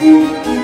Música